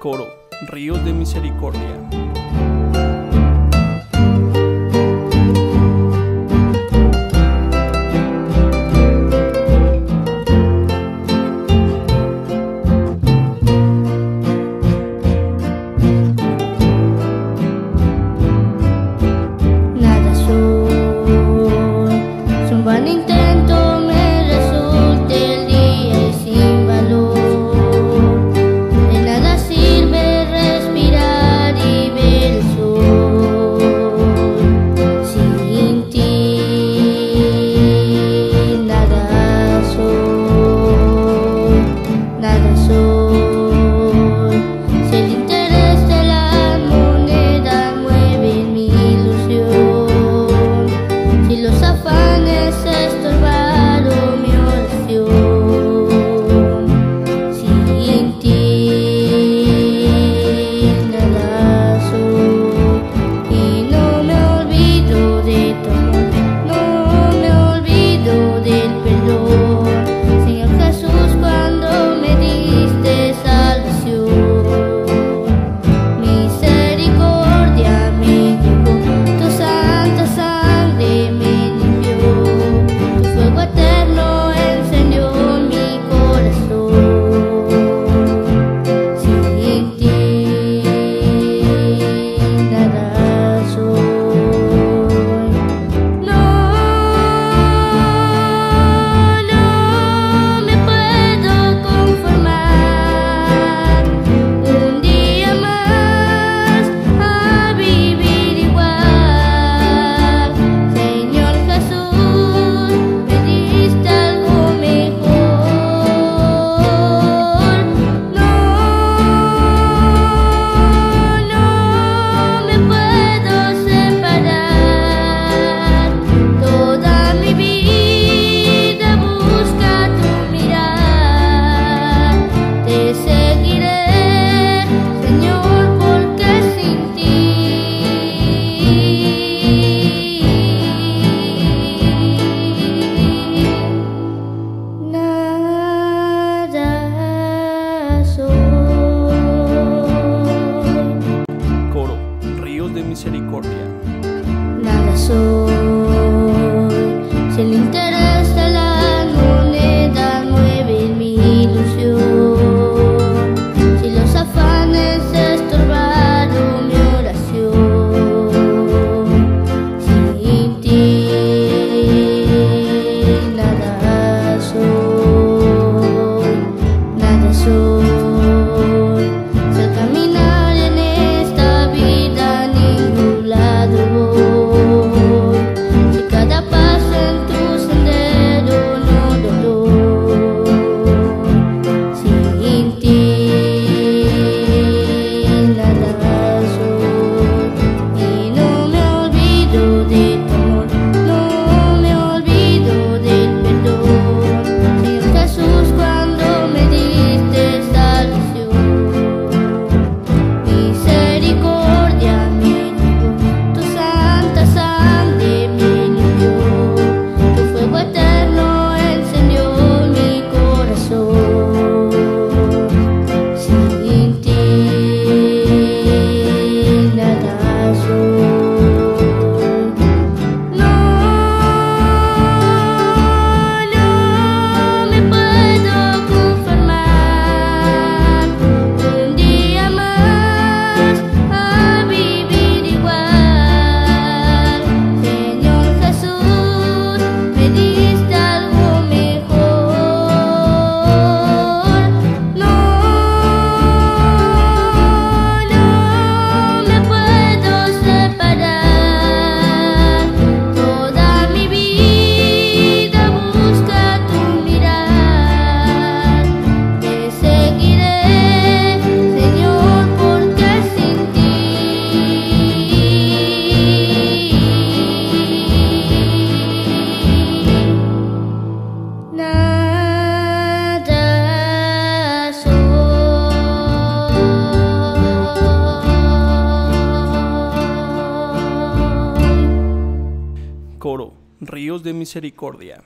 Coro, Ríos de Misericordia. misericordia. La razón coro, Ríos de Misericordia.